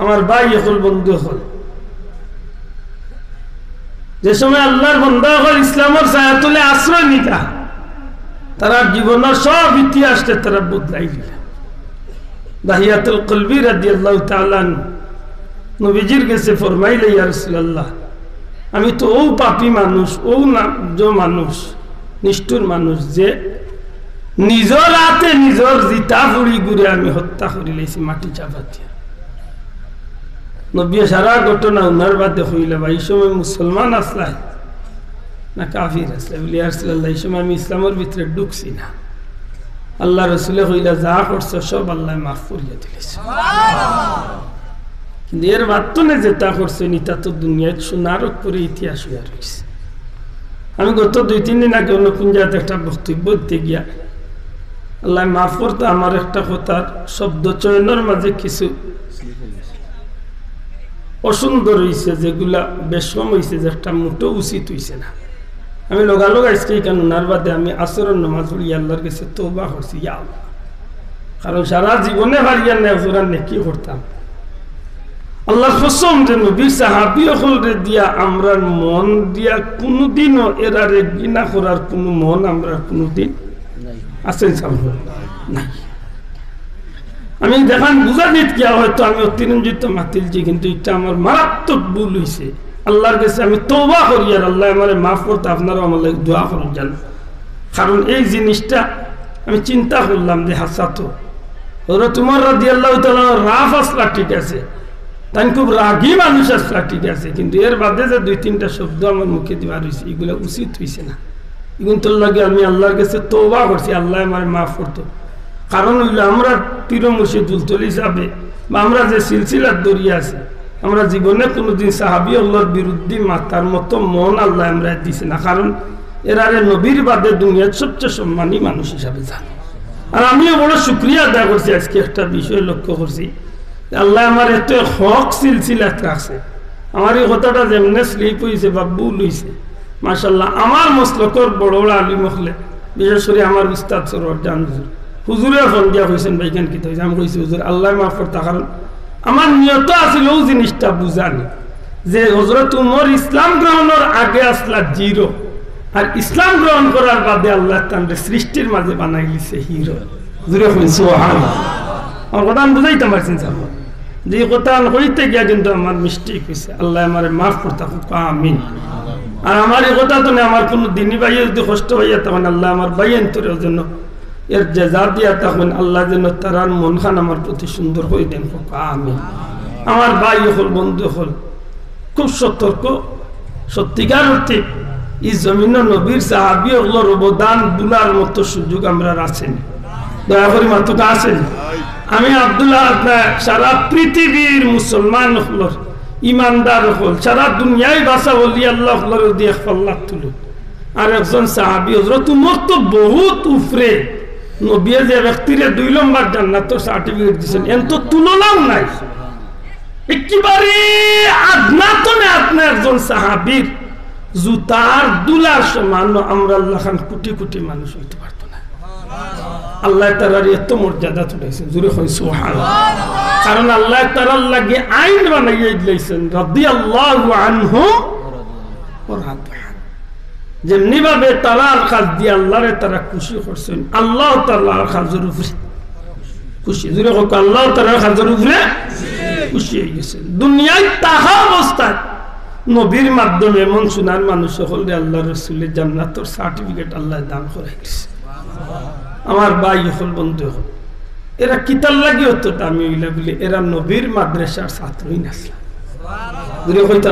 আমার ভাই হল বন্ধু হল। যে সময় আল্লাহর বন্ধা হল, ইসলামের ছায়া তুলে আশ্রয় নিতা, তারা জীবনের সব ইতিহাসটা তারা বদলাই দিল। দাহিয়াতুল কলবি আল্লাহ তালান নবীজির কাছে ফরমাইলে, ইয়া রাসূলুল্লাহ, আমি তো ও পাপি মানুষ, ও না মানুষ, নিষ্ঠুর মানুষ যে নিজর হাতে নিজর জিতা ফুড়ি ঘুরে আমি হত্যা করি লাইছি মাটি চাপা দিয়া। নবী সারা ঘটনা উনার বাদে হইলে বা এই সময় মুসলমান আসলাই না কাফির আসলে বলি আসলাল্লাহ এই সময় আমি ইসলামের ভিতরে ঢুকছি না। আল্লাহ রসুলে হইলা যা করছ সব আল্লাহ মাফ করিয়া দিলেছে। কিন্তু এর মাধ্যমে যেটা করছে নিতা তো দুনিয়ায় সোনারক করে ইতিহাস হইয়া রয়েছে আমি গত দুই তিন দিন আগে অন্য কোন জায়গাতে একটা বক্তব্য দিতে গিয়া আল্লাহ মাফ করতে আমার একটা কথার শব্দ চয়নের মাঝে কিছু অসুন্দর হয়েছে যেগুলা বেশম হয়েছে যে একটা মোটো উচিত হয়েছে না। আমি লগালগ আজকে কেন ওনার বাদে আমি আসরের নামাজ পড়ি আল্লাহর কাছে তৌবা করছি ইয়া আল্লাহ। কারণ সারা জীবনে হারিয়া নেফুরান নেকি করতাম আল্লাহ কসম যে নবীর সাহাবি হলরে দিয়া আমরা মন দিয়া কোনোদিনও এরারে বিনা করার কোনো মন আমরা কোনোদিন আছেন সামনে নাই। আমি দেখান, বুঝা দিত গিয়া হয়তো আমি অতিরঞ্জিত মাতিলছি, কিন্তু এটা আমার মারাত্মক ভুল হয়েছে আল্লাহর কাছে আমি তৌবা করি আর আল্লাহ আমার মাফ করতে আপনারা আমার দোয়া করুন জান। কারণ এই জিনিসটা আমি চিন্তা করলাম যে, হাসা তো। ওরা তোমার রাদি আল্লাহ রাফ আসলা ঠিক আছে তাই খুব রাগি মানুষ আসলা ঠিক আছে, কিন্তু এর বাদে যে দুই তিনটা শব্দ আমার মুখে দেওয়া রয়েছে এগুলো উচিত হয়েছে না। এগুলো তোর লাগে আমি আল্লাহর কাছে তৌবা করছি, আল্লাহ আমার মাফ করতো। কারণ হইল আমরা তীর মুর্শিদুল তল হিসাবে বা আমরা যে সিলসিলার দরিয়া আছে, আমরা জীবনে কোনোদিন সাহাবি আল্লাহর বিরুদ্ধে মাতার মতো মন আল্লাহ আমরা দিছে না। কারণ এরারে নবীর বাদে দুনিয়ার সবচেয়ে সম্মানী মানুষ হিসাবে জানে। আর আমিও বড় শুক্রিয়া আদায় করছি, আজকে একটা বিষয় লক্ষ্য করছি। আল্লাহ আমার এত হক সিলসিলাত রাখছে। আমার এই কথাটা যেমনে স্লিপ হয়েছে বা ভুল হয়েছে মাসাল্লাহ আমার মসলকর বড় বড় আলী মহলে বিশেষ করে আমার উস্তাদ সরোয়ার জান হুজুর ফোন দিয়া হয়েছেন ভাইখান কি হয়েছে আমি কইছি, হুজুর আল্লাহ মাফ করতা কারণ আমার নিয়ত আছিল ও জিনিসটা বুঝানি, যে হজরত উমর ইসলাম গ্রহণের আগে আসলা জিরো আর ইসলাম গ্রহণ করার বাদে আল্লাহ তান্ডে সৃষ্টির মাঝে বানাই লিছে হিরো। হুজুরে কইছি আমার কথা আমি বুঝাইতে পারছেন স্যার। যে কথা হইতে গিয়া কিন্তু আমার মিস্টেক হয়েছে আল্লাহ আমার মাফ করতে আমিন। আর আমার এই কথা তো আমার কোনো দিনই ভাইয়ের যদি কষ্ট হইয়া তখন আল্লাহ আমার ভাইয়ের জন্য এর জেজা দিয়া তখন আল্লাহ যেন তারার মন খান আমার প্রতি সুন্দর হয়ে দেন আমি আমার ভাই হল, বন্ধু হল, খুব সতর্ক। সত্যিকার অর্থে এই জমিন নবীর সাহাবি হলোর অবদান বুলার মতো সুযোগ আমরা আছেন দয়া করি মাত্র আছেন আমি আবদুল্লাহ আপনার সারা পৃথিবীর মুসলমান হলর ইমানদার হল, সারা দুনিয়ায় বাসা বলি আল্লাহ হলর দিয়ে ফল্লাহ তুলো আর একজন সাহাবি হজরত উমর তো বহুত উফরে। নবিয়ে যে ব্যক্তিরে দুই নম্বর জান্নাত সার্টিফিকেট দিচ্ছেন এন তুলনাও নাই। একেবারে আদনাতনে আপনি একজন সাহাবির জুতার দুলার সমান আমরা আল্লাহ খান কোটি কোটি মানুষ হইতে পারতো না। আল্লাহ তারার এত মর্যাদা তুলেছেন জুড়ে হয় সোহান কারণ আল্লাহ তারার লাগে আইন বানাইয়ে দিলেছেন রদি আল্লাহ আনহু যেমনি ভাবে তারার কাজ দিয়ে আল্লাহরে তারা খুশি করছেন, আল্লাহ তাল্লাহর কাজের উপরে। খুশি? হোক আল্লাহ তালার কাজের উপরে খুশি হয়ে গেছেন। দুনিয়ায় তাহা অবস্থায় নবীর মাধ্যমে এমন সোনার মানুষ হলে আল্লাহ রসুলের জান্নাতর সার্টিফিকেট আল্লাহ দান করে আমার ভাই হল, বন্ধু হল। এরা কিতার লাগে হতো? আমি ওইলা বলি, এরা নবীর মাদ্রাসার ছাত্রই নাসলা দূরে হইতো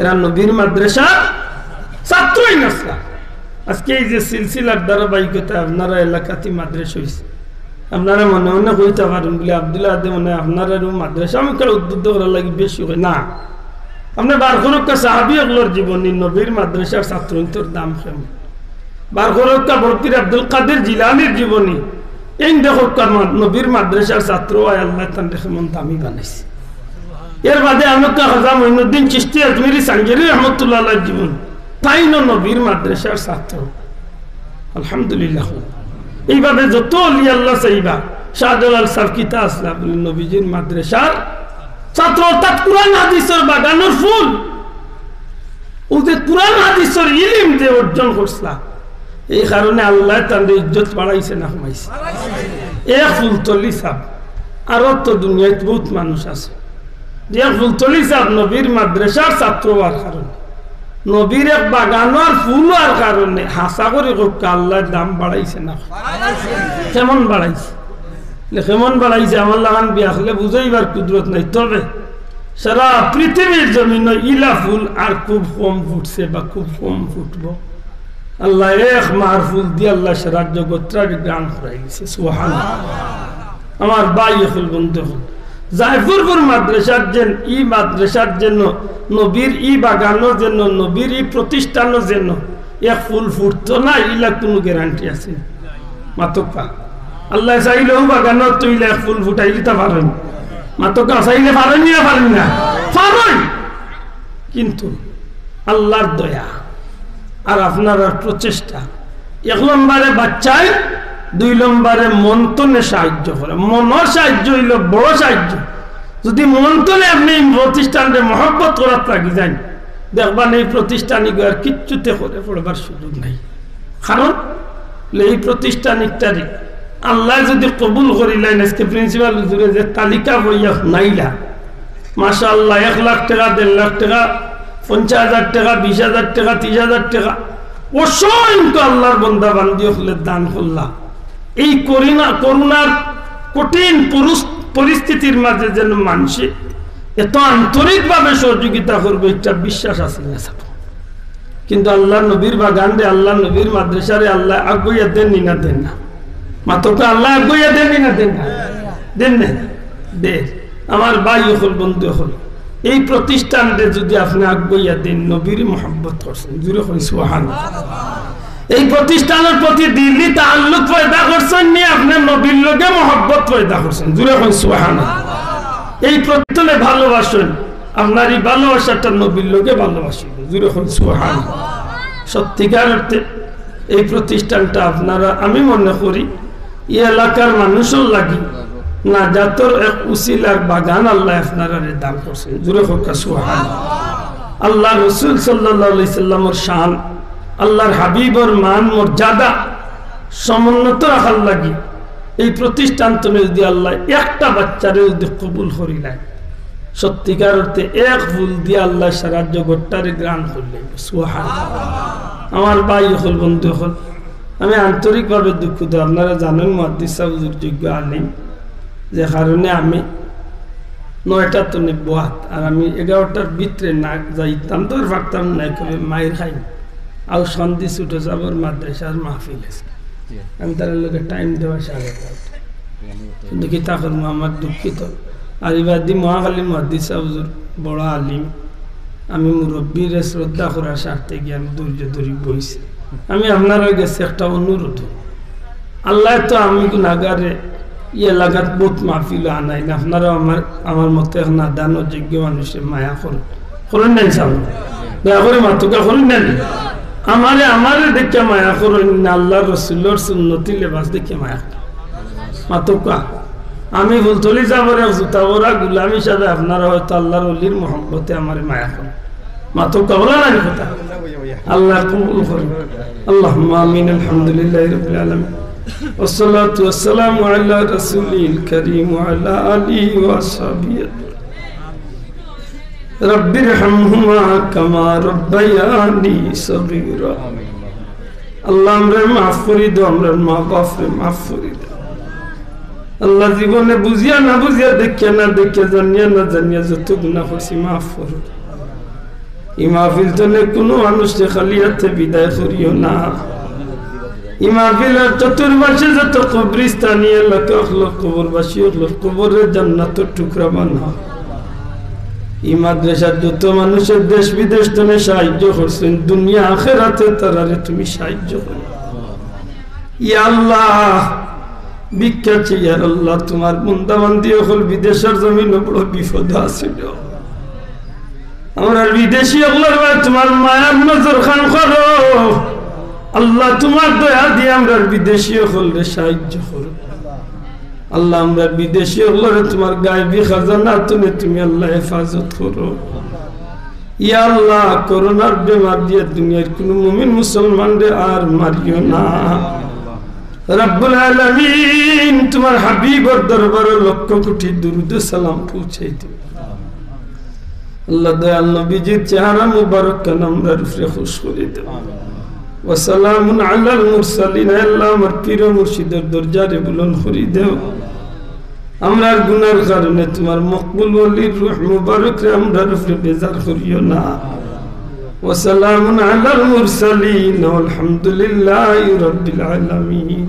এরা নবীর মাদ্রাসার ছাত্রই নাসলা আজকে এই যে সিলসিলার ধারাবাহিকতা আপনারা এলাকাতে মাদ্রাসা হয়েছে আপনারা মনে মনে হইতে পারেন বলে আবদুল্লাহ আদে মনে আপনারাও মাদ্রাসা। আমি কারও উদ্বুদ্ধ করার লাগে বেশি হয়। না। আপনি বারখরক্কা সাহাবি ওগুলোর জীবনী নবীর মাদ্রাসার ছাত্র দাম কেমন বারখরক্কা ভর্তির আব্দুল কাদের জিলানির জীবনী। এই দেখক্কা নবীর মাদ্রাসার ছাত্র আল্লাহ তান কেমন দামি বানাইছে। এর বাদে আমকা হাজা মহিনুদ্দিন চিস্তি আজমিরি সাঞ্জেরি রহমতুল্লাহ জীবন। তাই নবীর মাদ্রাসার ছাত্র। আলহামদুলিল্লাহ। এইভাবে যত অলি আল্লাহ চাইবা, শাহজালাল সাহ কিতা আসলা নবীজির মাদ্রাসার ছাত্র, অর্থাৎ কোরআন, হাদিসের বাগানোর ফুল। ও যে কোরআন, হাদিসের ইলিম যে অর্জন করছিলাম এই কারণে আল্লাহ তাদের ইজ্জত বাড়াইছে না কমাইছে। এক ফুলতলি সাপ, আরও তো দুনিয়ায় বহুত মানুষ আছে। যে ফুলতলি সাপ নবীর মাদ্রাসার ছাত্র হওয়ার কারণে। নবীর এক বাগানোর ফুল হওয়ার কারণে হাসা করে কোক আল্লাহর দাম বাড়াইছে না। কেমন বাড়াইছে? কেমন বাড়াইছে? আমার লাগান বিয়া হলে বুঝাইবার কুদরত নাই। তবে সারা পৃথিবীর জমিন ইলা ফুল আর খুব কম ফুটছে বা খুব কম ফুটব। আল্লাহ এক মার ফুল দিয়ে আল্লাহ সারা জগৎটার গান করাই দিছে সুহান আমার বাই হল বন্ধু হল। জায়ফুরপুর মাদ্রাসার যেন ই মাদ্রাসার জন্য, নবীর ই বাগানোর জন্য, নবীর ই প্রতিষ্ঠানের জন্য এক ফুল ফুটতো না, ইলা কোনো গ্যারান্টি আছে। মাতকা আল্লাহ চাইলেও বাগানোর তুইলে এক ফুল ফুটাই দিতে পারেন। মাতকা চাইলে পারেন না পারেন না? কিন্তু আল্লাহর দয়া আর আপনার প্রচেষ্টা, এক নম্বরে বাচ্চায় দুই নম্বরে মন্থনে সাহায্য করে। মনের সাহায্য হইল বড় সাহায্য। যদি মন্থনে আপনি প্রতিষ্ঠানকে মহব্বত করার লাগি যান দেখবেন এই প্রতিষ্ঠানিক আর কিচ্ছুতে করে পড়বার সুযোগ নাই। কারণ এই প্রতিষ্ঠানিকটারে আল্লাহ যদি কবুল করিলেন, আজকে প্রিন্সিপাল হুজুরে যে তালিকা বইয়া নাইলা মাসা আল্লাহ এক লাখ টাকা, দেড় লাখ টাকা, পঞ্চাশ হাজার টাকা, বিশ হাজার টাকা, ত্রিশ হাজার টাকা, অসংখ্য আল্লাহর বন্দা বান্দি হলে দান করলাম। এই করুণা, করুণার কঠিন পরিস্থিতির মাঝে যেন মানুষে এত আন্তরিকভাবে সহযোগিতা করবে একটা বিশ্বাস আছে না কিন্তু আল্লাহ নবীর বাগান রে আল্লাহ নবীর মাদ্রাসারে আল্লাহ আগুইয়া দেন না দেন না? মাতকে আল্লাহ আগুইয়া দেন না দেন না? দেন না দে। আমার ভাই হল, বন্ধু হল। এই প্রতিষ্ঠানটা যদি আপনি আগুইয়া দেন, নবীর মোহাম্মত করছেন। জুড়ে হন সুহান এই প্রতিষ্ঠানের প্রতি দিল্লি তাল্লুক পয়দা করছেন নি আপনি নবীর লোকে মহব্বত পয়দা করছেন। জুড়ে হন সুহান এই প্রতিষ্ঠানে ভালোবাসেন, আপনার এই ভালোবাসাটা নবীর লোকে ভালোবাসেন। জুড়ে হন সুহান সত্যিকার অর্থে এই প্রতিষ্ঠানটা আপনারা, আমি মনে করি, এই এলাকার মানুষও লাগি না যাতর এক উসিলার বাগান আল্লাহ আপনারা দান করছেন। জুড়ে হোক সুহান আল্লাহ রসুল সাল্লাহ সাল্লামর শান আল্লাহর হাবিবর মান, মর্যাদা সমুন্নত রাখার লাগি। এই প্রতিষ্ঠান তুমি যদি আল্লাহ একটা বাচ্চারে যদি কবুল করিলেন সত্যিকার অর্থে এক ভুল দিয়ে আল্লাহ সারা জগৎটারে গ্রাণ করলেন আমার ভাই হল, বন্ধু হল, আমি আন্তরিকভাবে দুঃখিত। আপনারা জানেন মহাদিসা যোগ্য আলিম, যে কারণে আমি নয়টা তো বাত আর আমি এগারোটার ভিতরে না যাইতাম তো পারতাম না মায়ের খাই আর সন্ধি ছুটে যাবার মাদ্রাসার মাহফিল আছে। আমি তার লোকে টাইম দেওয়া সাড়ে কিন্তু কি তা আমার দুঃখিত। আর এবার দি মহাকালী মহাদিসা হুজুর বড় আলিম। আমি মুরব্বীর শ্রদ্ধা করার স্বার্থে গিয়ে আমি ধৈর্য ধরি বইছি। আমি আপনার গেছে একটা অনুরোধ। আল্লাহ তো আমি নাগারে ই এলাকাত বহুত মাহফিল আনাই। না আপনারা আমার আমার মতো এখন দান যোগ্য মানুষের মায়া করুন। করুন নাই সামনে দয়া করে মাতুকা করুন নাই আমারে আমারে দেখে মায়া করুন না আল্লাহ রসুল্লর সুন্নতি লেবাস দেখে মায়া করুন মাতুকা আমি ফুলতলি যাবরে জুতা বরা গুলাম হিসাবে আপনারা হয়তো আল্লাহর অলির মোহাম্মতে আমার মায়া করুন মাতুকা বলা নাই কথা আল্লাহ কবুল করুন আল্লাহ আমিন আলহামদুলিল্লাহ রবিল আলমিন والصلاة والسلام على رسوله الكريم وعلى آله وصحبه رب ارحمهما كما ربياني صغيرا আল্লাহ আমরা মাফ করি দো আমরা মা বাপরে মাফ করি দো আল্লাহ জীবনে বুঝিয়া না বুঝিয়া দেখিয়া না দেখিয়া জানিয়া না জানিয়া যত গুণা করছি মাফ করো ই মাহফিল তো কোনো মানুষকে খালি হাতে বিদায় করিও না ইমাফিলের চতুর্মাসে যত কবরিস্তানি এলাকা হলো কবরবাসী হলো কবরের জান্নাত টুকরা বানা এই মাদ্রাসার যত মানুষের দেশ বিদেশ তুমি সাহায্য করছেন, দুনিয়া, আখেরাতে তারারে তুমি সাহায্য করো। আল্লাহ, ভিক্ষা চেয়ার আল্লাহ, তোমার বন্দাবান্দি হল বিদেশের জমিন বড় বিপদ আছিল আমরা বিদেশি হলার তোমার মায়ার নজর খান করো। আল্লাহ তোমার দয়া দিয়ে আমরা বিদেশি হলরে সাহায্য করো আল্লাহ আমরা বিদেশি হলরে তোমার গায়েবী খাজানা, তুমি তুমি আল্লাহ হেফাজত করো। ইয়া আল্লাহ, করোনার বেমার দিয়ে দুনিয়ার মুমিন মুসলমান রে আর মারিও না। রব্বুল আলামিন তোমার হাবিবর দরবারে লক্ষ কোটি দুরুদ সালাম পৌঁছাই দিও আল্লাহ দয়াল নবীজির চেহারা মুবারক কেন আমরা খুশ করে দেব। وسلام على المرسلين আল্লাহ আমার পীর মুর্শিদের দরজারে বুলন করি দেও আমরার গুনার কারণে তোমার মকবুল ওলির রূহ মুবারক রে আমরা রুফরে বেজার করিও না وسلام على المرسلين والحمد لله رب العالمين